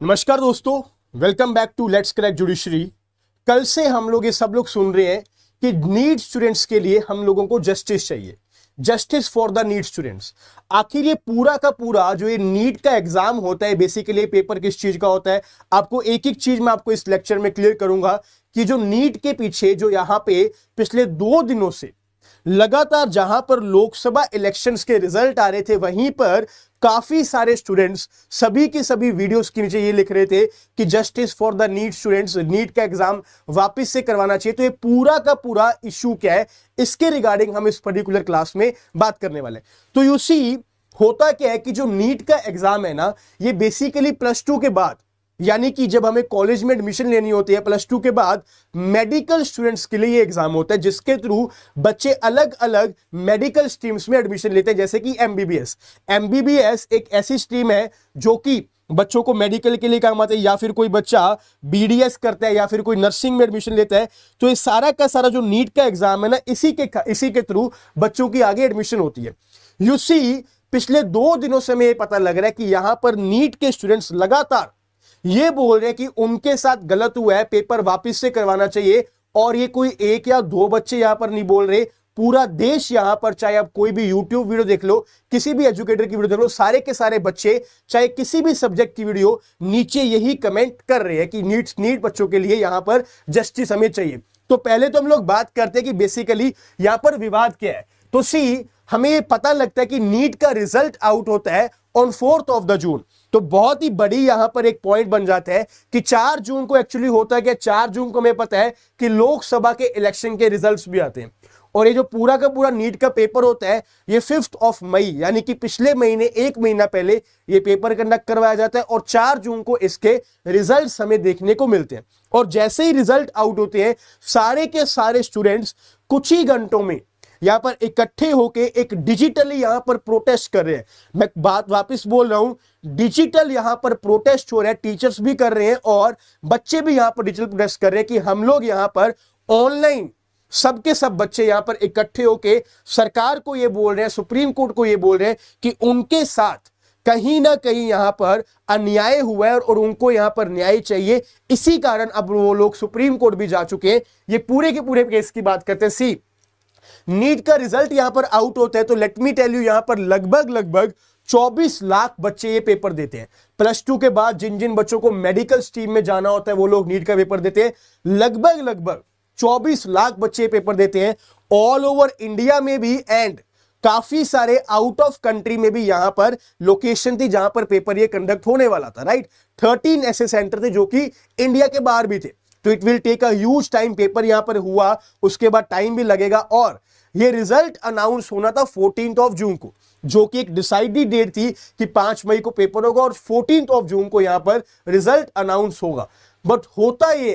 नमस्कार दोस्तों welcome back to let's crack judiciary कल से हम लोग ये सब लोग सुन रहे हैं कि नीट स्टूडेंट्स के लिए हम लोगों को जस्टिस चाहिए। Justice for the NEET students आखिर ये पूरा का पूरा जो ये नीट का एग्ज़ाम होता है बेसिकली पेपर किस चीज़ का होता है, आपको एक एक चीज़ मैं आपको इस लेक्चर में क्लियर करूँगा कि जो नीट के पीछे जो यहाँ पे पिछले दो दिनों से लगातार जहाँ पर लोकसभा इलेक्शंस के रिज़ल्ट आ रहे थे, वहीं पर काफ़ी सारे स्टूडेंट्स सभी के सभी वीडियोस के नीचे ये लिख रहे थे कि justice for the NEET students NEET का एग्ज़ाम वापस से करवाना चाहिए। तो ये पूरा का पूरा इश्यू क्या है? इसके रिगार्डिंग हम इस पर्टिकुलर क्लास में बात करने वाले तो यू सी होता क्या है कि जो नीट का एग्ज़ाम है ना, ये बेसिकली प्लस टू के बाद यानी कि जब हमें कॉलेज में एडमिशन लेनी होती है प्लस टू के बाद मेडिकल स्टूडेंट्स के लिए ये एग्ज़ाम होता है, जिसके थ्रू बच्चे अलग अलग मेडिकल स्ट्रीम्स में एडमिशन लेते हैं, जैसे कि एमबीबीएस एमबीबीएस एक ऐसी स्ट्रीम है जो कि बच्चों को मेडिकल के लिए काम आता है, या फिर कोई बच्चा बीडीएस करता है, या फिर कोई नर्सिंग में एडमिशन लेता है तो ये सारा का सारा जो नीट का एग्ज़ाम है ना, इसी के इसी के थ्रू बच्चों की आगे एडमिशन होती है। यू सी पिछले दो दिनों से हमें ये पता लग रहा है कि यहाँ पर नीट के स्टूडेंट्स लगातार ये बोल रहे हैं कि उनके साथ गलत हुआ है, पेपर वापस से करवाना चाहिए, और ये कोई एक या दो बच्चे यहाँ पर नहीं बोल रहे। पूरा देश यहाँ पर, चाहे आप कोई भी यूट्यूब वीडियो देख लो, किसी भी एजुकेटर की वीडियो देख लो, सारे के सारे बच्चे, चाहे किसी भी सब्जेक्ट की वीडियो, नीचे यही कमेंट कर रहे हैं कि नीट नीट बच्चों के लिए यहाँ पर जस्टिस हमें चाहिए। तो पहले तो हम लोग बात करते हैं कि बेसिकली यहाँ पर विवाद क्या है। तो सी, हमें पता लगता है कि नीट का रिज़ल्ट आउट होता है on fourth of the June तो बहुत ही बड़ी यहाँ पर एक पॉइंट बन जाता है कि चार जून को एक्चुअली होता है कि चार जून को हमें पता है कि लोकसभा के इलेक्शन के रिजल्ट्स भी आते हैं। और ये जो पूरा का पूरा नीट का पेपर होता है, ये फिफ्थ ऑफ़ मई यानी कि पिछले महीने, एक महीना पहले ये पेपर कंडक्ट करवाया जाता है और चार जून को इसके रिज़ल्ट हमें देखने को मिलते हैं। और जैसे ही रिज़ल्ट आउट होते हैं, सारे के सारे स्टूडेंट्स कुछ ही घंटों में यहाँ पर इकट्ठे होके एक डिजिटली यहाँ पर प्रोटेस्ट कर रहे हैं। मैं बात वापस बोल रहा हूँ, डिजिटल यहाँ पर प्रोटेस्ट हो रहा है, टीचर्स भी कर रहे हैं और बच्चे भी यहाँ पर डिजिटल प्रोटेस्ट कर रहे हैं कि हम लोग यहाँ पर ऑनलाइन सबके सब बच्चे यहाँ पर इकट्ठे होके सरकार को यह बोल रहे हैं, सुप्रीम कोर्ट को यह बोल रहे हैं कि उनके साथ कहीं ना कहीं यहाँ पर अन्याय हुआ है और उनको यहाँ पर न्याय चाहिए। इसी कारण अब वो लोग सुप्रीम कोर्ट भी जा चुके हैं। ये पूरे के पूरे केस की बात करते हैं। सी नीट का रिज़ल्ट यहाँ पर आउट होता है तो लेट मी टेल यू यहाँ पर लगभग लगभग 24 लाख बच्चे ये पेपर देते हैं। प्लस टू के बाद जिन जिन बच्चों को मेडिकल स्ट्रीम में जाना होता है, वो लोग नीट का पेपर देते हैं। लगभग लगभग 24 लाख बच्चे पेपर देते हैं ऑल ओवर इंडिया में भी एंड काफ़ी सारे आउट ऑफ़ कंट्री में भी यहाँ पर लोकेशन थी जहाँ पर पेपर ये कंडक्ट होने वाला था राइट थर्टीन ऐसे सेंटर थे जो कि इंडिया के बाहर भी थे। तो it will take as time paper यहाँ पर हुआ, उसके बाद टाइम भी लगेगा और ये रिज़ल्ट अनाउंस होना था फोर्टीन ऑफ़ जून को, जो कि एक डिसाइडेड डेट थी कि पाँच मई को पेपर होगा और फोर्टीन ऑफ़ जून को यहाँ पर रिज़ल्ट अनाउंस होगा। बट होता ये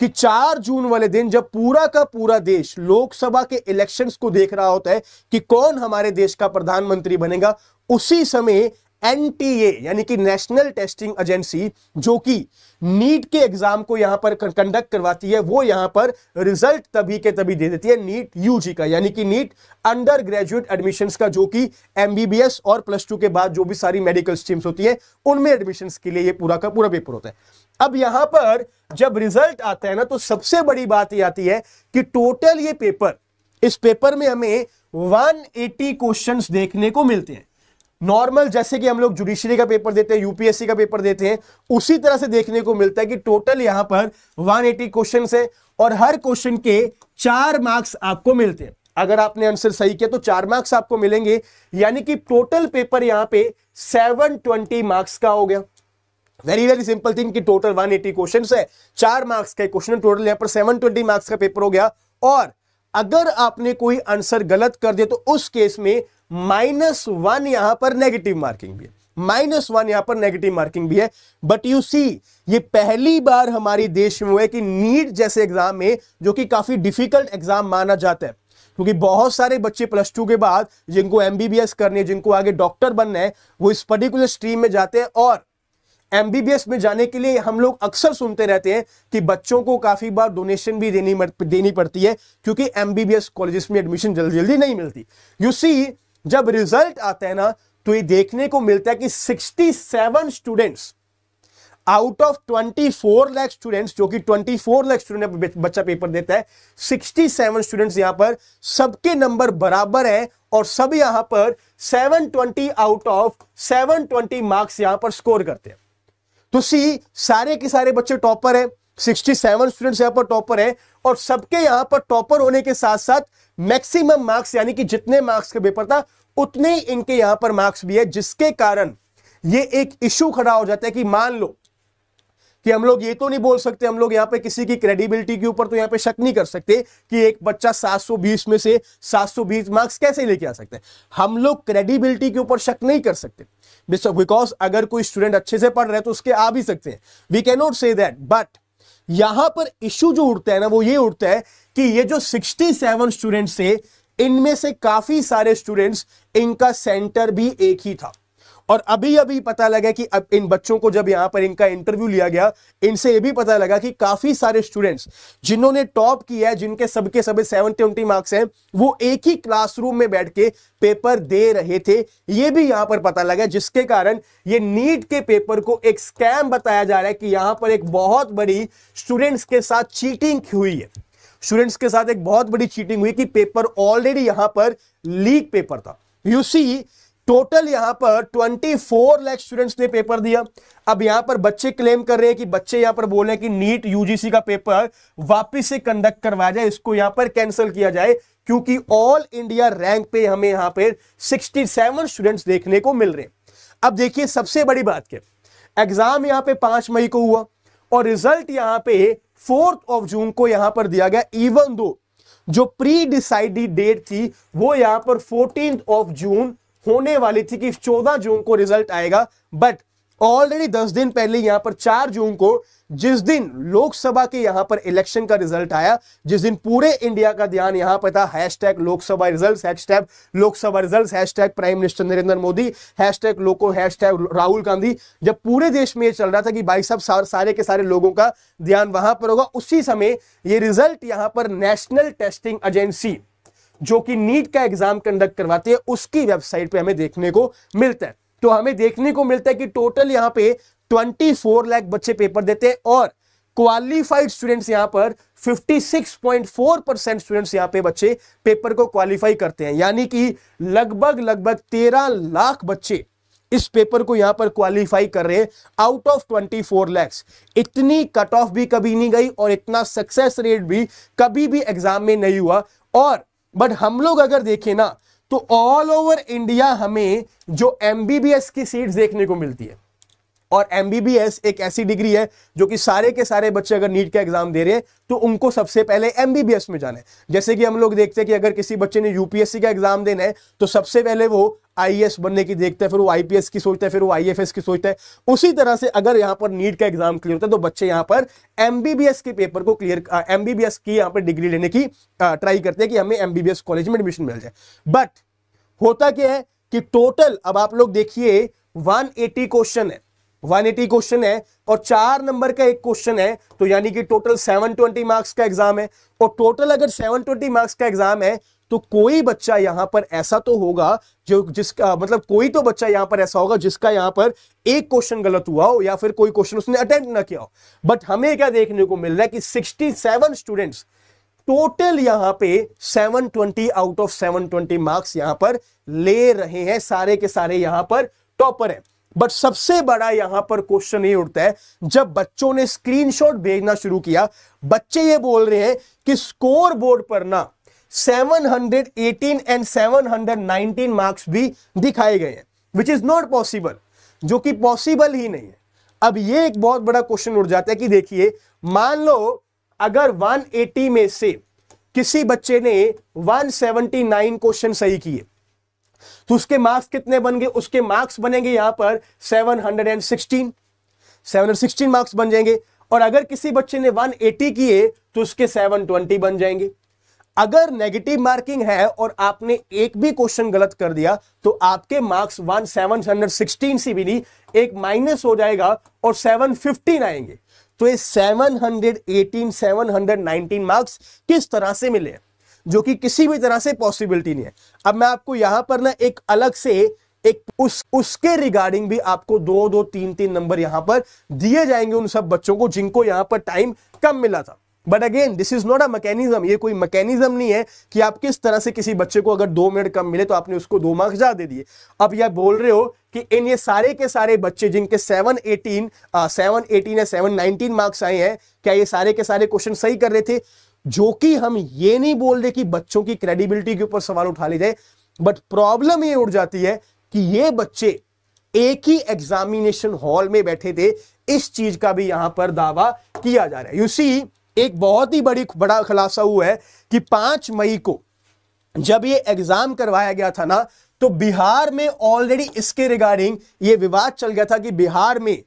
कि चार जून वाले दिन जब पूरा का पूरा देश लोकसभा के इलेक्शंस को देख रहा होता है कि कौन हमारे देश का प्रधानमंत्री बनेगा, उसी समय एनटीए यानी कि नेशनल टेस्टिंग एजेंसी जो कि नीट के एग्ज़ाम को यहाँ पर कंडक्ट करवाती है, वो यहाँ पर रिज़ल्ट तभी के तभी दे देती है नीट यूजी का, यानी कि नीट अंडर ग्रेजुएट एडमिशन का, जो कि एमबीबीएस और प्लस टू के बाद जो भी सारी मेडिकल स्ट्रीम्स होती है, उनमें एडमिशन के लिए ये पूरा का पूरा पेपर होता है। अब यहाँ पर जब रिज़ल्ट आता है ना तो सबसे बड़ी बात ये आती है कि टोटल ये पेपर इस पेपर में हमें 180 क्वेश्चंस देखने को मिलते हैं। नॉर्मल जैसे कि हम लोग जुडिशरी का पेपर देते हैं यूपीएससी का पेपर देते हैं, उसी तरह से देखने को मिलता है कि टोटल यहाँ पर 180 क्वेश्चन है और हर क्वेश्चन के चार मार्क्स आपको मिलते हैं। अगर आपने आंसर सही किया तो चार मार्क्स आपको मिलेंगे। यानी कि टोटल पेपर यहाँ पे 720 मार्क्स का हो गया। वेरी वेरी सिंपल थिंग कि टोटल 180 क्वेश्चन है। चार मार्क्स का क्वेश्चन टोटल यहाँ पर 720 मार्क्स का पेपर हो गया। और अगर आपने कोई आंसर गलत कर दिया तो उस केस में माइनस वन यहाँ पर नेगेटिव मार्किंग भी है। माइनस वन यहाँ पर नेगेटिव मार्किंग भी है। बट यू सी ये पहली बार हमारे देश में हुआ है कि नीट जैसे एग्ज़ाम में, जो कि काफ़ी डिफ़िकल्ट एग्ज़ाम माना जाता है, क्योंकि बहुत सारे बच्चे प्लस टू के बाद, जिनको एमबीबीएस करनी है, जिनको आगे डॉक्टर बनना है, वो इस पर्टिकुलर स्ट्रीम में जाते हैं और एमबीबीएस में जाने के लिए हम लोग अक्सर सुनते रहते हैं कि बच्चों को काफ़ी बार डोनेशन भी देनी देनी पड़ती है, क्योंकि एमबीबीएस कॉलेजेस में एडमिशन जल्दी जल्दी नहीं मिलती। यू सी जब रिज़ल्ट आता है ना तो ये देखने को मिलता है कि 67 students out of 24 lakh students जो कि 24 लाख स्टूडेंट बच्चा पेपर देता है 67 स्टूडेंट्स यहाँ पर सबके नंबर बराबर है और सब यहाँ पर 720 आउट ऑफ़ 720 मार्क्स यहाँ पर स्कोर करते हैं। तो सी, सारे के सारे बच्चे टॉपर है 67 स्टूडेंट्स यहाँ पर टॉपर है, और सबके यहाँ पर टॉपर होने के साथ साथ मैक्सिमम मार्क्स यानी कि जितने मार्क्स का पेपर था, उतने इनके यहाँ पर मार्क्स भी है, जिसके कारण ये एक इशू खड़ा हो जाता है कि मान लो कि हम लोग ये तो नहीं बोल सकते, हम लोग यहाँ पे किसी की क्रेडिबिलिटी के ऊपर तो यहाँ पे शक नहीं कर सकते कि एक बच्चा 720 में से 720 मार्क्स कैसे लेके आ सकते हैं। हम लोग क्रेडिबिलिटी के ऊपर शक नहीं कर सकते। बिकॉज़ अगर कोई स्टूडेंट अच्छे से पढ़ रहे तो उसके आ भी सकते हैं। We cannot not say that but यहाँ पर इश्यू जो उठता है ना, वो ये उठता है कि ये जो 67 स्टूडेंट्स थे, इनमें से काफ़ी सारे स्टूडेंट्स इनका सेंटर भी एक ही था। और अभी अभी पता लगा कि अब इन बच्चों को जब यहाँ पर इनका इंटरव्यू लिया गया, इनसे ये भी पता लगा कि काफ़ी सारे स्टूडेंट्स जिन्होंने टॉप किया है, जिनके सबके सब सेवन ट्वेंटी मार्क्स हैं, वो एक ही क्लासरूम में बैठ के पेपर दे रहे थे। ये भी यहाँ पर पता लगा, जिसके कारण ये नीट के पेपर को एक स्कैम बताया जा रहा है कि यहाँ पर एक बहुत बड़ी स्टूडेंट्स के साथ चीटिंग हुई है। स्टूडेंट्स के साथ एक बहुत बड़ी चीटिंग हुई कि पेपर ऑलरेडी यहाँ पर लीक पेपर था। यू सी टोटल यहाँ पर 24 लाख स्टूडेंट्स ने पेपर दिया। अब यहाँ पर बच्चे क्लेम कर रहे हैं कि बच्चे यहाँ पर बोल रहे हैं कि नीट यूजीसी का पेपर वापस से कंडक्ट करवाया जाए, इसको यहाँ पर कैंसिल किया जाए, क्योंकि ऑल इंडिया रैंक पे हमें यहाँ पर 67 स्टूडेंट्स देखने को मिल रहे हैं। अब देखिए सबसे बड़ी बात क्या? एग्ज़ाम यहाँ पे पाँच मई को हुआ और रिज़ल्ट यहाँ पे फोर्थ ऑफ़ जून को यहाँ पर दिया गया इवन दो जो प्री डिसाइडेड डेट थी, वो यहाँ पर फोर्टीन ऑफ़ जून होने वाली थी कि 14 जून को रिज़ल्ट आएगा बट ऑलरेडी 10 दिन पहले यहाँ पर 4 जून को जिस दिन लोकसभा के यहाँ पर इलेक्शन का रिज़ल्ट आया, जिस दिन पूरे इंडिया का ध्यान यहाँ पर था hashtag Lok Sabha result hashtag Lok Sabha result hashtag prime minister Narendra Modi hashtag लोको हैशटैग राहुल गांधी। जब पूरे देश में ये चल रहा था कि भाई साहब, सारे के सारे लोगों का ध्यान वहाँ पर होगा, उसी समय ये रिज़ल्ट यहाँ पर नेशनल टेस्टिंग एजेंसी जो कि नीट का एग्ज़ाम कंडक्ट करवाती है, उसकी वेबसाइट पे हमें देखने को मिलता है। तो हमें देखने को मिलता है कि टोटल यहाँ पे 24 लाख बच्चे पेपर देते हैं और क्वालिफाइड स्टूडेंट्स यहाँ पर 56.4 परसेंट स्टूडेंट्स यहाँ पे बच्चे पेपर को क्वालिफाई करते हैं। यानी कि लगभग लगभग 13 लाख बच्चे इस पेपर को यहाँ पर क्वालिफाई कर रहे हैं आउट ऑफ़ 24 लैक्स इतनी कट ऑफ़ भी कभी नहीं गई और इतना सक्सेस रेट भी कभी भी एग्ज़ाम में नहीं हुआ। और बट हम लोग अगर देखें ना तो ऑल ओवर इंडिया हमें जो एमबीबीएस की सीट देखने को मिलती है। और एमबीबीएस एक ऐसी डिग्री है जो कि सारे के सारे बच्चे अगर नीट का एग्ज़ाम दे रहे हैं तो उनको सबसे पहले एमबीबीएस में जाना है। जैसे कि हम लोग देखते हैं कि अगर किसी बच्चे ने यूपीएससी का एग्ज़ाम देना है तो सबसे पहले वो आईएएस बनने की देखता है, फिर वो आईपीएस की सोचता है, फिर वो आईएफएस की सोचता है। उसी तरह से अगर यहाँ पर नीट का एग्ज़ाम क्लियर होता है तो बच्चे यहाँ पर एमबीबीएस के पेपर को क्लियर एमबीबीएस की यहाँ पर डिग्री लेने की ट्राई करते हैं कि हमें एमबीबीएस कॉलेज में एडमिशन मिल जाए। बट होता क्या है कि टोटल अब आप लोग देखिए 180 क्वेश्चन है। 180 क्वेश्चन है और चार नंबर का एक क्वेश्चन है तो यानी कि टोटल 720 मार्क्स का एग्ज़ाम है। और टोटल अगर 720 मार्क्स का एग्ज़ाम है तो कोई बच्चा यहाँ पर ऐसा तो होगा जो जिसका मतलब कोई तो बच्चा यहाँ पर ऐसा होगा जिसका यहाँ पर एक क्वेश्चन गलत हुआ हो या फिर कोई क्वेश्चन उसने अटेंड ना किया हो। बट हमें क्या देखने को मिल रहा है कि 67 स्टूडेंट्स टोटल यहाँ पे 720 आउट ऑफ़ 720 मार्क्स यहाँ पर ले रहे हैं, सारे के सारे यहाँ पर टॉपर है। बट सबसे बड़ा यहाँ पर क्वेश्चन ये उठता है, जब बच्चों ने स्क्रीनशॉट भेजना शुरू किया, बच्चे ये बोल रहे हैं कि स्कोर बोर्ड पर ना 718 एंड 719 मार्क्स भी दिखाए गए हैं विच इज़ नॉट पॉसिबल जो कि पॉसिबल ही नहीं है। अब ये एक बहुत बड़ा क्वेश्चन उठ जाता है कि देखिए, मान लो अगर 180 में से किसी बच्चे ने 179 क्वेश्चन सही किए तो उसके मार्क्स कितने बन गए? उसके मार्क्स बनेंगे यहाँ पर 716 716 मार्क्स बन जाएँगे। और अगर किसी बच्चे ने 180 किए तो उसके 720 बन जाएँगे। अगर नेगेटिव मार्किंग है और आपने एक भी क्वेश्चन गलत कर दिया तो आपके marks one seven hundred sixteen से भी नहीं, एक माइनस हो जाएगा और सेवन फिफ्टीन आएँगे। तो ये seven hundred eighteen seven hundred nineteen marks किस तरह से मिले? जो कि किसी भी तरह से पॉसिबिलिटी नहीं है। अब मैं आपको यहाँ पर ना एक अलग से एक उस, उसके रिगार्डिंग भी आपको दो दो, तीन तीन नंबर यहाँ पर दिए जाएँगे उन सब बच्चों को जिनको यहाँ पर टाइम कम मिला था। But again this is not a mechanism ये कोई मैकेनिज्म नहीं है कि आप किस तरह से किसी बच्चे को अगर दो मिनट कम मिले तो आपने उसको दो मार्क्स ज़्यादा दे दिए। अब यह बोल रहे हो कि इन ये सारे के सारे बच्चे जिनके सेवन एटीन सेवन एटीन या सेवन नाइनटीन मार्क्स आए हैं, क्या ये सारे के सारे क्वेश्चन सही कर रहे थे? जो कि हम ये नहीं बोल रहे कि बच्चों की क्रेडिबिलिटी के ऊपर सवाल उठा ली जाए बट प्रॉब्लम ये उठ जाती है कि ये बच्चे एक ही एग्जामिनेशन हॉल में बैठे थे, इस चीज़ का भी यहाँ पर दावा किया जा रहा है। यू सी एक बहुत ही बड़ी, बड़ा खुलासा हुआ है कि पाँच मई को जब ये एग्ज़ाम करवाया गया था ना तो बिहार में ऑलरेडी इसके रिगार्डिंग ये विवाद चल गया था कि बिहार में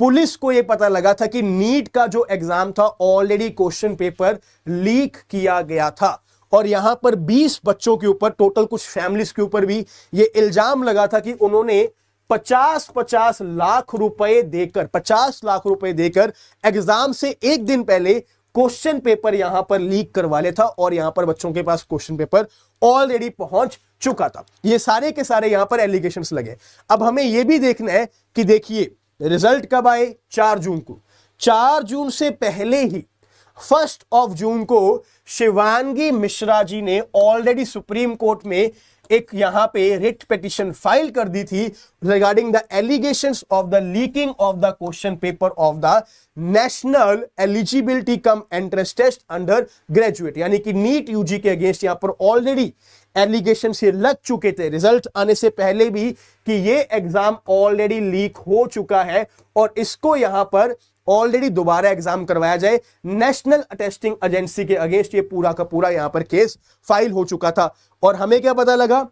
पुलिस को यह पता लगा था कि नीट का जो एग्ज़ाम था ऑलरेडी क्वेश्चन पेपर लीक किया गया था। और यहाँ पर 20 बच्चों के ऊपर टोटल कुछ फैमिलीज़ के ऊपर भी यह इल्ज़ाम लगा था कि उन्होंने 50-50 लाख रुपए देकर 50 लाख रुपए देकर एग्ज़ाम से एक दिन पहले क्वेश्चन पेपर यहाँ पर लीक करवा ले था और यहाँ पर बच्चों के पास क्वेश्चन पेपर ऑलरेडी पहुँच चुका था। ये सारे के सारे यहाँ पर एलिगेशन लगे। अब हमें यह भी देखना है कि देखिए रिज़ल्ट कब आए? चार जून को। चार जून से पहले ही, फ़र्स्ट ऑफ़ जून को शिवानगी मिश्रा जी ने ऑलरेडी सुप्रीम कोर्ट में एक यहाँ पे रिट पिटिशन फ़ाइल कर दी थी regarding the allegation of the leaking of the question paper of the national eligibility cum entrance test undergraduate यानी कि नीट यूजी के अगेंस्ट यहाँ पर ऑलरेडी एलिगेशन से लग चुके थे। रिज़ल्ट आने से पहले भी कि ये एग्ज़ाम ऑलरेडी लीक हो चुका है और इसको यहाँ पर ऑलरेडी दोबारा एग्ज़ाम करवाया जाए। नेशनल टेस्टिंग एजेंसी के अगेंस्ट ये पूरा का पूरा यहाँ पर केस फ़ाइल हो चुका था। और हमें क्या पता लगा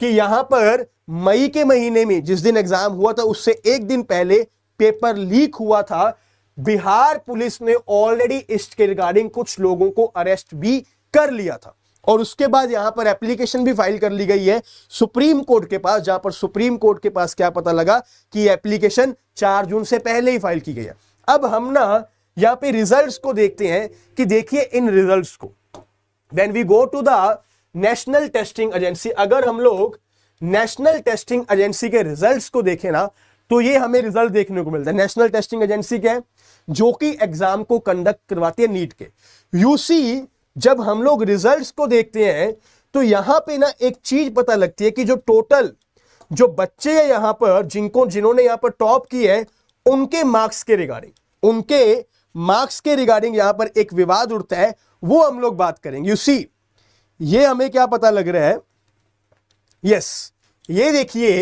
कि यहाँ पर मई के महीने में जिस दिन एग्ज़ाम हुआ था, उससे एक दिन पहले पेपर लीक हुआ था। बिहार पुलिस ने ऑलरेडी इसके रिगार्डिंग कुछ लोगों को अरेस्ट भी कर लिया था। और उसके बाद यहाँ पर एप्लीकेशन भी फ़ाइल कर ली गई है सुप्रीम कोर्ट के पास, जहाँ पर सुप्रीम कोर्ट के पास क्या पता लगा कि एप्लीकेशन चार जून से पहले ही फ़ाइल की गई है। अब हम ना यहाँ पे रिजल्ट्स को देखते हैं कि देखिए इन रिजल्ट्स को। When we go to the national testing agency अगर हम लोग नेशनल टेस्टिंग एजेंसी के रिजल्ट्स को देखें ना तो ये हमें रिज़ल्ट देखने को मिलता है। नेशनल टेस्टिंग एजेंसी क्या है? जो कि एग्ज़ाम को कंडक्ट करवाती है नीट के। यूसी जब हम लोग रिजल्ट्स को देखते हैं तो यहाँ पे ना एक चीज़ पता लगती है कि जो टोटल जो बच्चे हैं यहाँ पर, जिनको, जिन्होंने यहाँ पर टॉप की है, उनके मार्क्स के रिगार्डिंग उनके मार्क्स के रिगार्डिंग यहाँ पर एक विवाद उठता है, वो हम लोग बात करेंगे। यू सी ये हमें क्या पता लग रहा है? यस ये देखिए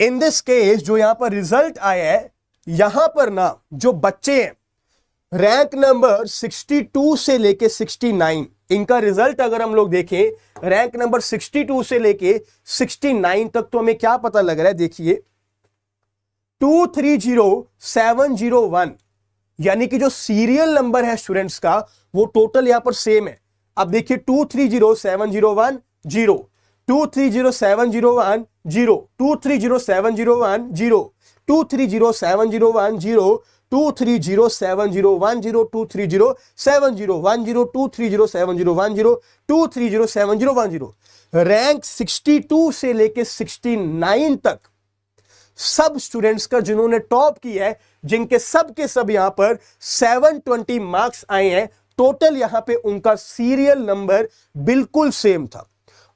इन दिस केस जो यहाँ पर रिज़ल्ट आया है, यहाँ पर ना जो बच्चे हैं रैंक नंबर 62 से लेके 69 इनका रिज़ल्ट अगर हम लोग देखें रैंक नंबर 62 से लेके 69 तक तो हमें क्या पता लग रहा है? देखिए 230701 यानी कि जो सीरियल नंबर है स्टूडेंट्स का, वो टोटल यहाँ पर सेम है। अब देखिए 230701 zero two three zero seven zero one zero two three zero seven zero one zero two three zero seven zero one zero two three zero seven zero two three zero seven zero two three zero seven zero rank sixty two से लेके sixty nine तक सब students का जिन्होंने top किया है, जिनके सब के सब यहाँ पर 720 मार्क्स आए हैं टोटल यहाँ पे उनका सीरियल नंबर बिल्कुल सेम था।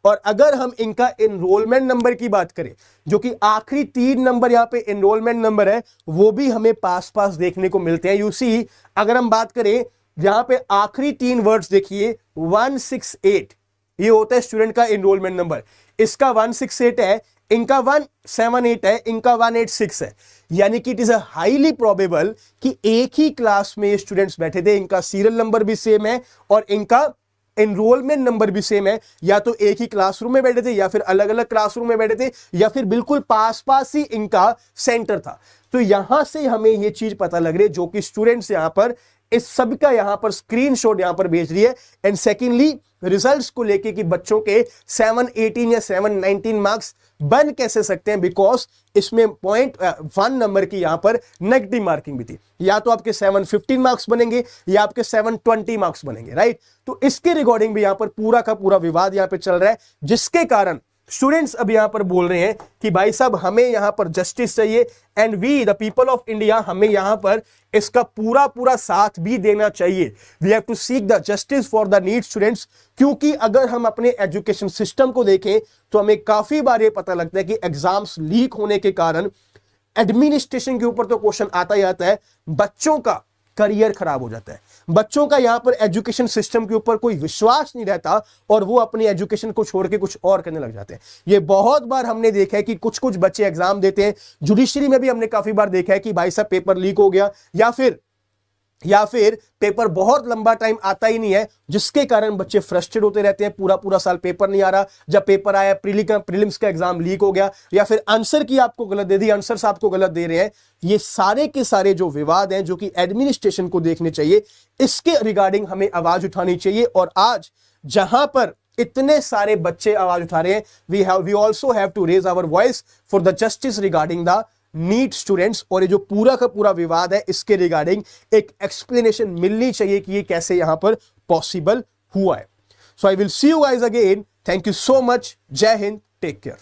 और अगर हम इनका एनरोलमेंट नंबर की बात करें, जो कि आखिरी तीन नंबर यहाँ पे एनरोलमेंट नंबर है, वो भी हमें पास पास देखने को मिलते हैं। यू सी अगर हम बात करें, यहाँ पे आखिरी तीन वर्ड्स देखिए 168 ये होता है स्टूडेंट का एनरोलमेंट नंबर इसका 168 है, इनका 178 है, इनका 186 है। यानी कि it is a highly probable कि एक ही क्लास में स्टूडेंट्स बैठे थे, इनका सीरियल नंबर भी सेम है और इनका एनरोलमेंट नंबर भी सेम है। या तो एक ही क्लासरूम में बैठे थे, या फिर अलग अलग क्लासरूम में बैठे थे, या फिर बिल्कुल पास पास ही इनका सेंटर था। तो यहाँ से हमें यह चीज़ पता लग रही है, जो कि स्टूडेंट्स यहाँ पर, इस सब का यहाँ पर स्क्रीनशॉट यहाँ पर भेज रही है। एंड सेकेंडली रिजल्ट्स को लेके कि बच्चों के 718 या 719 मार्क्स बन कैसे सकते हैं? बिकॉज़ इसमें पॉइंट वन नंबर की यहाँ पर नेगेटिव मार्किंग भी थी। या तो आपके 715 मार्क्स बनेंगे, या आपके 720 मार्क्स बनेंगे राइट तो इसके रिगार्डिंग भी यहाँ पर पूरा का पूरा विवाद यहाँ पे चल रहा है, जिसके कारण स्टूडेंट्स अब यहाँ पर बोल रहे हैं कि भाई साहब, हमें यहाँ पर जस्टिस चाहिए and we the people of India हमें यहाँ पर इसका पूरा पूरा साथ भी देना चाहिए। We have to seek the justice for the NEET students क्योंकि अगर हम अपने एजुकेशन सिस्टम को देखें तो हमें काफ़ी बार ये पता लगता है कि एग्ज़ाम्स लीक होने के कारण एडमिनिस्ट्रेशन के ऊपर तो क्वेश्चन आता ही आता है, बच्चों का करियर खराब हो जाता है। बच्चों का यहाँ पर एजुकेशन सिस्टम के ऊपर कोई विश्वास नहीं रहता और वो अपनी एजुकेशन को छोड़ के कुछ और करने लग जाते हैं। ये बहुत बार हमने देखा है कि कुछ कुछ बच्चे एग्ज़ाम देते हैं। जुडिशरी में भी हमने काफ़ी बार देखा है कि भाई साहब, पेपर लीक हो गया या फिर या फिर पेपर बहुत लंबा टाइम आता ही नहीं है, जिसके कारण बच्चे फ्रस्ट्रेट होते रहते हैं पूरा पूरा साल पेपर नहीं आ रहा। जब पेपर आया प्रीलिम्स का एग्ज़ाम लीक हो गया, या फिर आंसर की आपको गलत दे दी आंसर आपको गलत दे रहे हैं, ये सारे के सारे जो विवाद हैं, जो कि एडमिनिस्ट्रेशन को देखने चाहिए, इसके रिगार्डिंग हमें आवाज़ उठानी चाहिए। और आज जहाँ पर इतने सारे बच्चे आवाज़ उठा रहे हैं we have we also have to raise our voice for the justice regarding the NEET students और ये जो पूरा का पूरा विवाद है, इसके रिगार्डिंग एक एक्सप्लेनेशन मिलनी चाहिए कि ये कैसे यहाँ पर पॉसिबल हुआ है। So I will see you guys again thank you so much जय हिंद टेक केयर